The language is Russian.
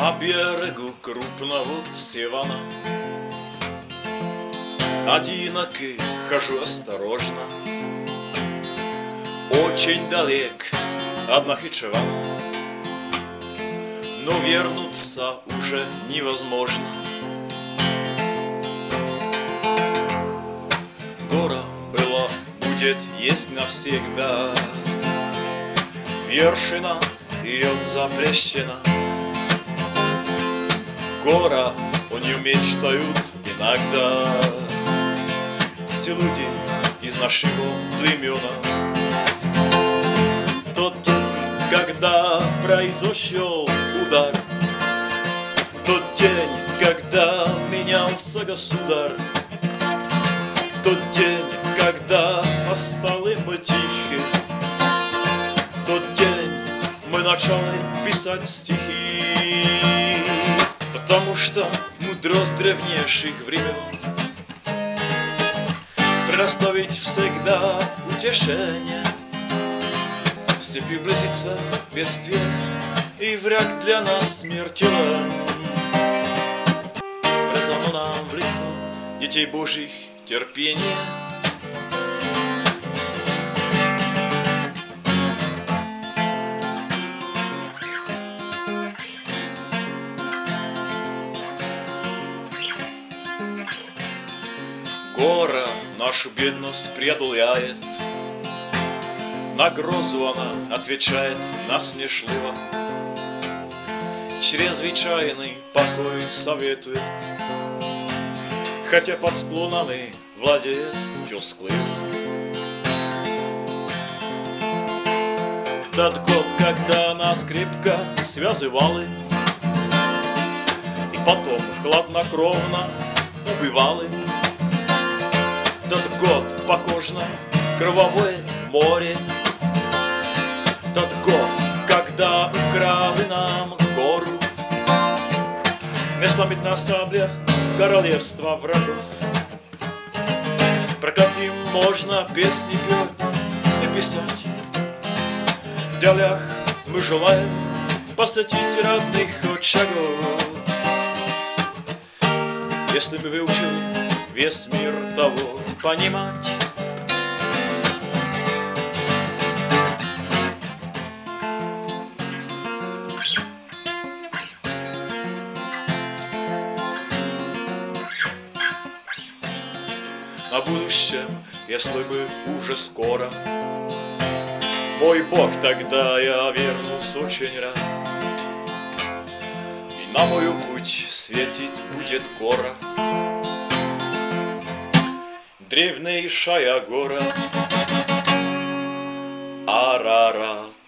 На берегу крупного севана. Одинокий хожу осторожно. Очень далек от Нахичевана. Но вернуться уже невозможно. Гора была, будет, есть навсегда. Вершина ее заплещена Гора, о нее мечтают иногда. Все люди из нашего племена. Тот день, когда произошел удар. Тот день, когда менялся государь. Тот день, когда остали мы тихи Тот день мы начали писать стихи Потому что мудрость древнейших времен. Предоставить всегда утешение Степью близится бедствие И враг для нас смертелен Врезано нам в лицо детей Божьих терпение Гора нашу бедность преодоляет На грозу она отвечает насмешливо Чрезвычайный покой советует. Хотя под склонами владеет тусклым Тот год, когда нас крепко связывали И потом хладнокровно убивали на кровавое море. Тот год, когда украли нам гору Не сломить на сабле королевство врагов. Про каким можно песни петь и писать В делях мы желаем посетить родных очагов Если мы выучили весь мир того понимать. На будущем, если бы уже скоро. Мой Бог, тогда я вернусь очень рад. И на мою путь светить будет гора. Древнейшая гора. Арарат.